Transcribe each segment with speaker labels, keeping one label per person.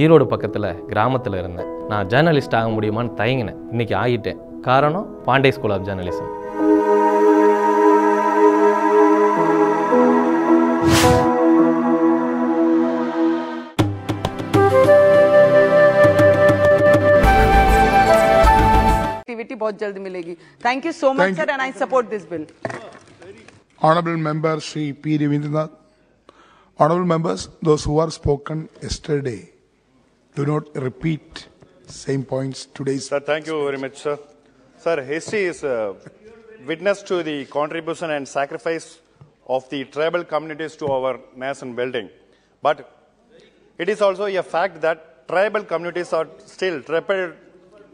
Speaker 1: ஈரோடு பக்கத்தில் கிராமத்தில் இருந்தேன் நான் ஜேர்னலிஸ்ட் ஆக முடியுமான்னு தயங்கினேன் இன்னைக்கு ஆகிட்டேன் காரணம் Pandey school of journalism
Speaker 2: activity बहुत जल्द मिलेगी thank you so much
Speaker 3: Thank
Speaker 2: sir and I support this bill
Speaker 3: Honorable Member Sri P. Ravindranath. Honorable members, those who are spoken yesterday, do not repeat same points today.
Speaker 4: Sir, thank you very much, sir. Sir, history is uh, witness to the contribution and sacrifice of the tribal communities to our nation building. But it is also a fact that tribal communities are still deprived,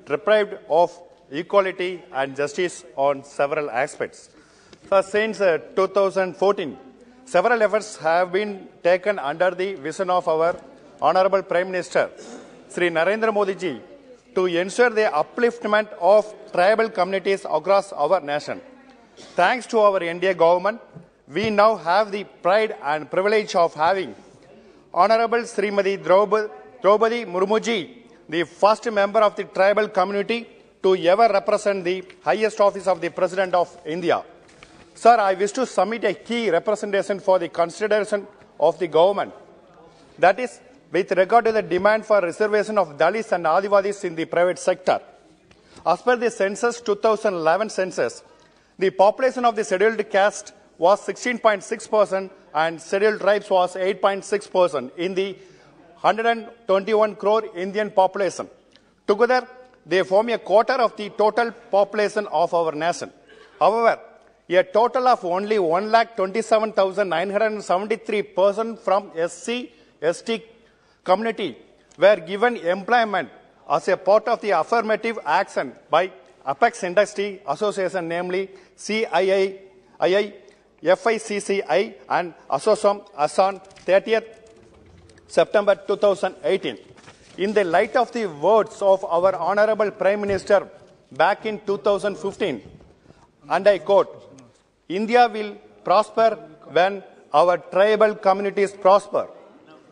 Speaker 4: deprived of equality and justice on several aspects. Since uh, 2014, several efforts have been taken under the vision of our Honorable Prime Minister, Sri Narendra Modi ji, to ensure the upliftment of tribal communities across our nation. Thanks to our India government, we now have the pride and privilege of having Honorable Srimati Draupadi Murmuji, the first member of the tribal community to ever represent the highest office of the President of India. Sir, I wish to submit a key representation for the consideration of the government. That is, with regard to the demand for reservation of Dalits and Adivasis in the private sector. As per the census 2011 census, the population of the scheduled caste was 16.6% and scheduled tribes was 8.6% in the 121 crore Indian population. Together, they form a quarter of the total population of our nation. However, a total of only 1,27,973 persons from SC, ST community were given employment as a part of the affirmative action by Apex Industry Association, namely CII, II, FICCI and ASSOCHAM as on 30th September 2018. In the light of the words of our Honorable Prime Minister back in 2015, and I quote, India will prosper when our tribal communities prosper.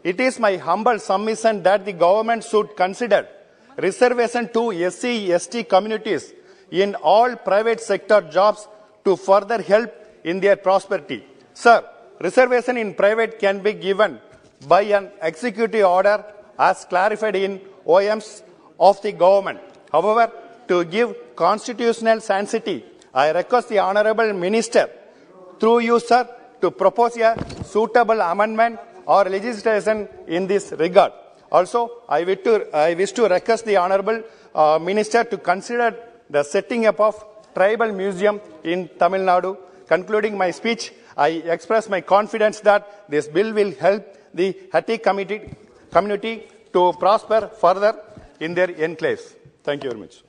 Speaker 4: It is my humble submission that the government should consider reservation to SC, ST communities in all private sector jobs to further help in their prosperity. Sir, reservation in private can be given by an executive order as clarified in OMs of the government. However, to give constitutional sanctity, I request the Honorable Minister, through you, sir, to propose a suitable amendment or legislation in this regard. Also, I wish to, I wish to request the Honorable uh, Minister to consider the setting up of tribal museum in Tamil Nadu. Concluding my speech, I express my confidence that this bill will help the Hatti community, to prosper further in their enclaves. Thank you very much.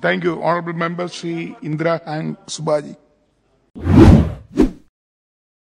Speaker 3: Thank you, Honorable Member Sri Indra Hang Subbaji.